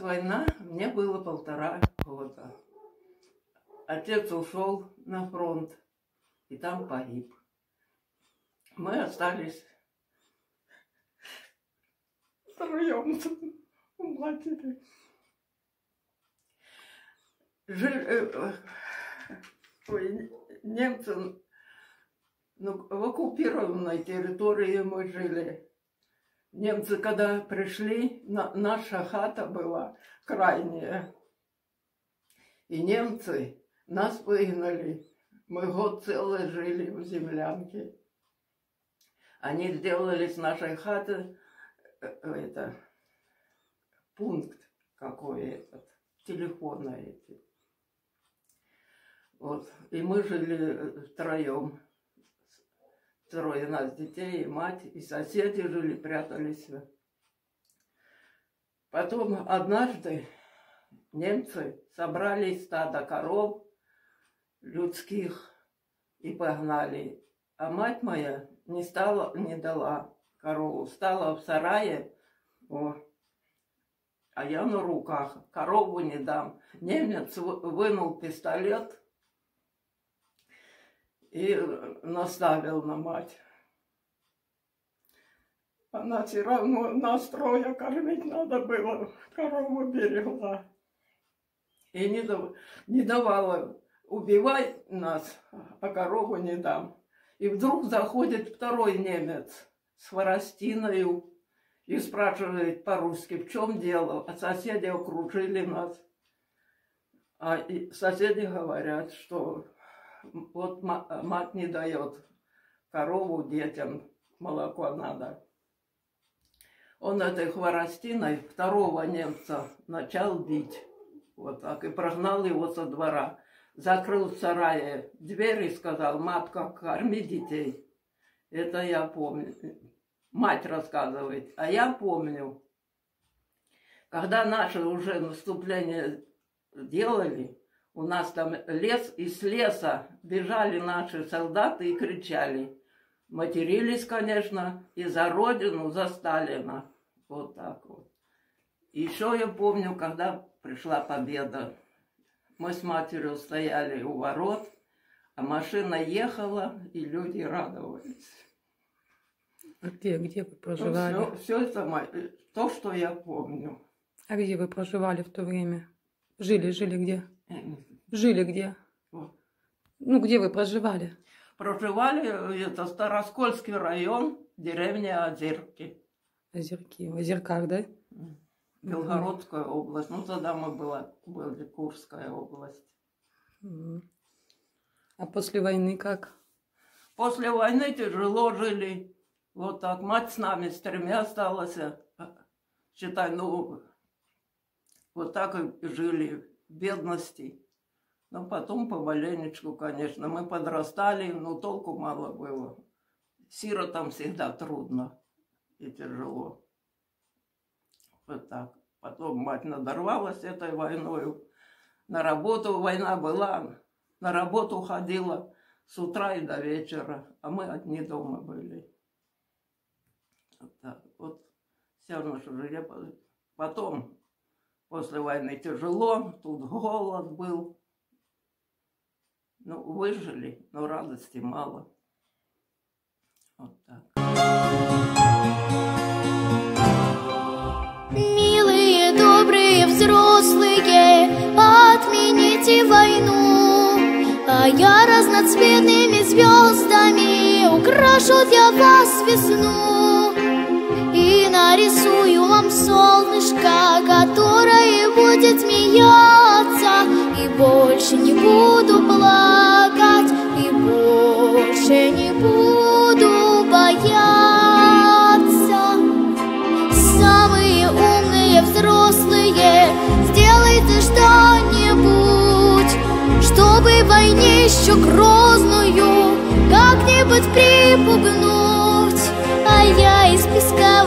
Война, мне было полтора года. Отец ушел на фронт и там погиб. Мы остались втроем у матери. Жили, э, немцы ну, в оккупированной территории мы жили. Немцы, когда пришли, на, наша хата была крайняя. И немцы нас выгнали. Мы год целый жили в землянке. Они сделали с нашей хаты э, это, пункт какой этот, телефона эти. Вот. И мы жили втроем трое нас детей, и мать, и соседи жили, прятались. Потом однажды немцы собрали стадо коров людских и погнали. А мать моя не стала, не дала корову. Стала в сарае, о, а я на руках. Корову не дам. Немец вынул пистолет и наставил на мать. Она все равно настроя кормить надо было, корову берегла. И не, не давала убивать нас, а корову не дам. И вдруг заходит второй немец с хворостиной и спрашивает по-русски, в чем дело. А соседи окружили нас. А соседи говорят, что вот мать не дает корову детям, молоко надо. Он этой хворостиной второго немца начал бить. Вот так. И прогнал его со двора. Закрыл в сарае дверь и сказал, матка, корми детей. Это я помню. Мать рассказывает. А я помню, когда наши уже наступление делали, у нас там лес, из леса бежали наши солдаты и кричали. Матерились, конечно, и за родину, за Сталина. Вот так вот. Еще я помню, когда пришла победа. Мы с матерью стояли у ворот, а машина ехала, и люди радовались. А где, где вы проживали? Ну, все, все это то, что я помню. А где вы проживали в то время? Жили, жили где? Жили где? Ну, где вы проживали? Проживали, это Староскольский район, деревня Озерки. Озерки, в Озерках, да? Белгородская угу. область. Ну, тогда мы была, были Курская область. Угу. А после войны как? После войны тяжело жили. Вот так. Мать с нами с тремя осталась. Считай, ну, вот так и жили бедности. Но потом помаленечку, конечно, мы подрастали, но толку мало было. Сиротам всегда трудно и тяжело. Вот так. Потом мать надорвалась этой войной. На работу война была, на работу ходила с утра и до вечера, а мы одни дома были. Вот так. Вот все равно, что я потом После войны тяжело, тут голод был. Ну, выжили, но радости мало. Вот так. Милые, добрые, взрослые, отмените войну, а я разноцветными звездами украшу для вас весну и нарисую вам солнышко, которое будет смеяться И больше не буду плакать И больше не буду бояться. Самые умные взрослые Сделайте что-нибудь Чтобы войне войнищу грозную Как-нибудь припугнуть. А я из песка